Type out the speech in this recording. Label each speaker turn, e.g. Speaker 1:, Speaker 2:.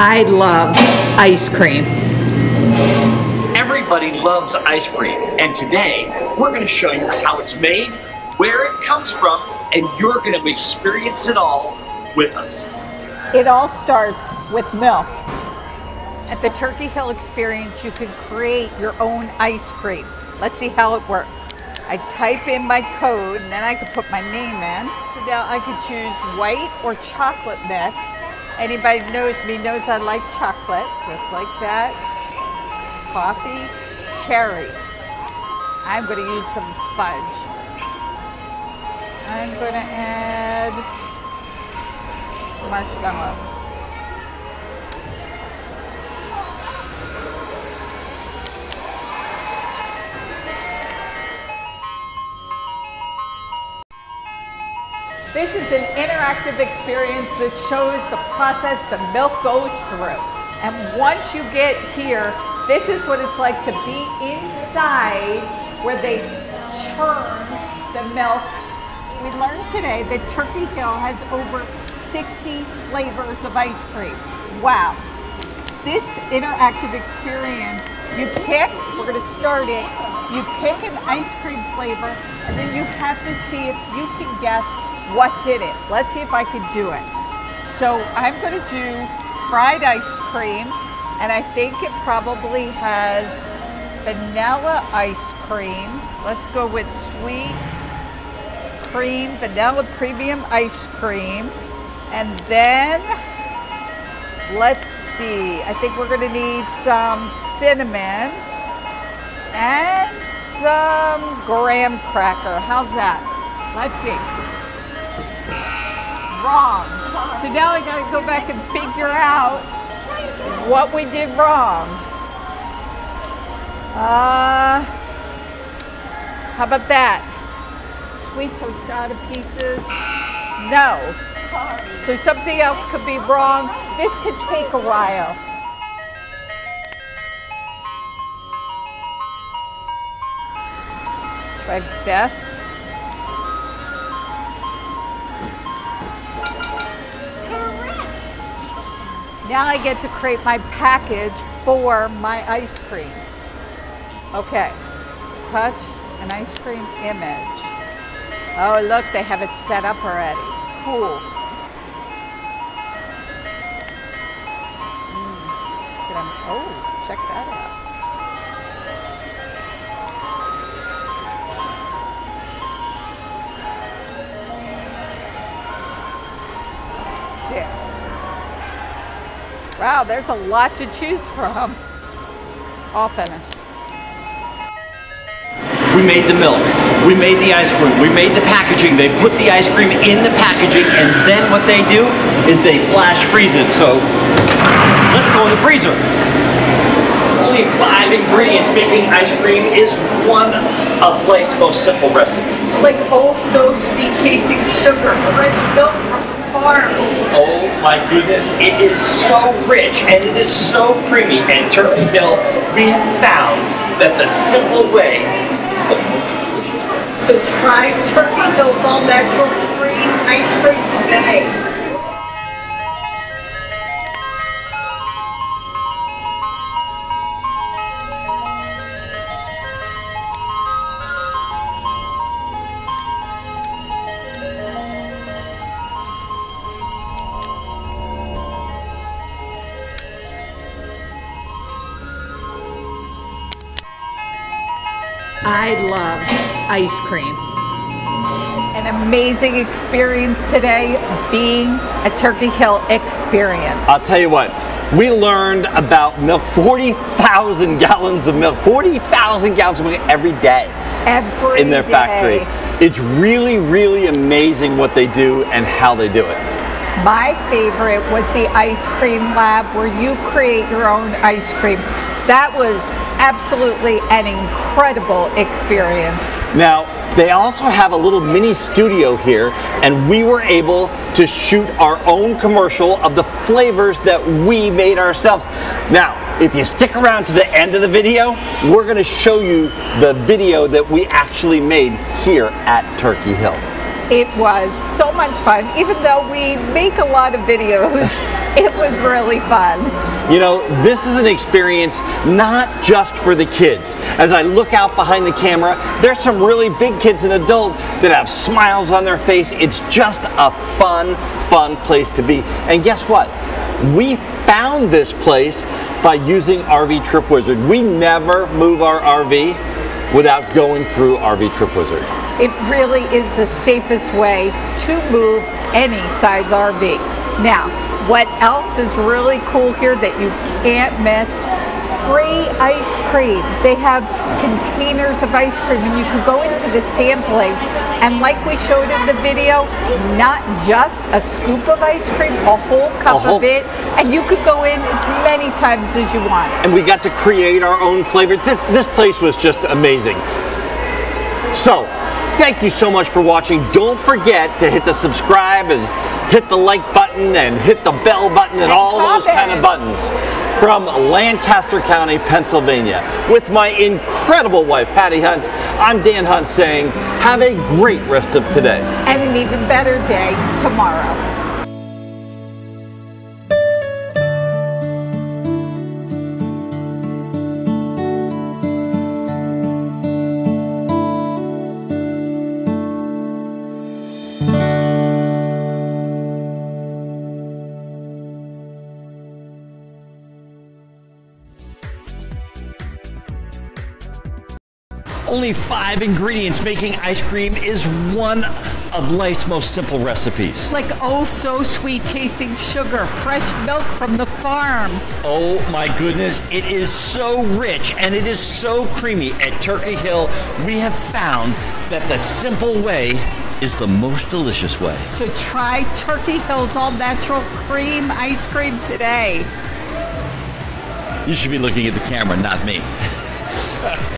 Speaker 1: I love ice cream.
Speaker 2: Everybody loves ice cream, and today we're going to show you how it's made, where it comes from, and you're going to experience it all with us.
Speaker 1: It all starts with milk. At the Turkey Hill Experience, you can create your own ice cream. Let's see how it works. I type in my code, and then I can put my name in. So now I can choose white or chocolate mix. Anybody knows me knows I like chocolate, just like that. Coffee, cherry. I'm going to use some fudge. I'm going to add marshmallow. This is an interactive experience that shows the process the milk goes through. And once you get here, this is what it's like to be inside where they churn the milk. We learned today that Turkey Hill has over 60 flavors of ice cream. Wow. This interactive experience, you pick, we're gonna start it, you pick an ice cream flavor, and then you have to see if you can guess what's in it. Let's see if I can do it. So I'm gonna do fried ice cream, and I think it probably has vanilla ice cream. Let's go with sweet cream, vanilla premium ice cream. And then, let's see, I think we're gonna need some cinnamon and some graham cracker. How's that? Let's see wrong. So now I gotta go back and figure out what we did wrong. Uh, how about that? Sweet tostada pieces? No. So something else could be wrong. This could take a while. Like this. Now I get to create my package for my ice cream. Okay, touch an ice cream image. Oh, look, they have it set up already. Cool. Mm. Oh, check that out. Wow, there's a lot to choose from. All finished.
Speaker 2: We made the milk. We made the ice cream. We made the packaging. They put the ice cream in the packaging and then what they do is they flash freeze it. So let's go in the freezer. Only five ingredients making ice cream is one of life's most simple recipes.
Speaker 1: Like oh so sweet tasting sugar, fresh milk farm.
Speaker 2: Oh my goodness, it is so rich and it is so creamy. And Turkey Hill, we have found that the simple way is the most delicious.
Speaker 1: So try Turkey Hill's all natural cream ice cream today. I love ice cream. An amazing experience today being a Turkey Hill experience.
Speaker 3: I'll tell you what, we learned about milk, 40,000 gallons of milk, 40,000 gallons of milk every day.
Speaker 1: Every
Speaker 3: in their
Speaker 1: day.
Speaker 3: factory. It's really, really amazing what they do and how they do it.
Speaker 1: My favorite was the ice cream lab where you create your own ice cream. That was absolutely an incredible experience.
Speaker 3: Now, they also have a little mini studio here, and we were able to shoot our own commercial of the flavors that we made ourselves. Now, if you stick around to the end of the video, we're going to show you the video that we actually made here at Turkey Hill.
Speaker 1: It was so much fun, even though we make a lot of videos. It was really fun.
Speaker 3: You know, this is an experience not just for the kids. As I look out behind the camera, there's some really big kids and adults that have smiles on their face. It's just a fun, fun place to be. And guess what? We found this place by using RV Trip Wizard. We never move our RV without going through RV Trip Wizard.
Speaker 1: It really is the safest way to move any size RV. Now, what else is really cool here that you can't miss? Free ice cream. They have containers of ice cream and you can go into the sampling and like we showed in the video, not just a scoop of ice cream, a whole cup
Speaker 3: A whole-
Speaker 1: of it, and you could go in as many times as you want.
Speaker 3: and we got to create our own flavor. This, this place was just amazing. So, thank you so much for watching. Don't forget to hit the subscribe and hit the like button and hit the bell button and,
Speaker 1: And
Speaker 3: all those kind of buttons. From Lancaster County, Pennsylvania, with my incredible wife, Patti Hunt, I'm Dan Hunt saying, have a great rest of today.
Speaker 1: And an even better day tomorrow.
Speaker 2: Only five ingredients making ice cream is one of life's most simple recipes.
Speaker 1: Like oh so sweet tasting sugar, fresh milk from the farm.
Speaker 2: Oh my goodness, it is so rich and it is so creamy. At Turkey Hill, we have found that the simple way is the most delicious way.
Speaker 1: So try Turkey Hill's all natural cream ice cream today.
Speaker 2: You should be looking at the camera, not me.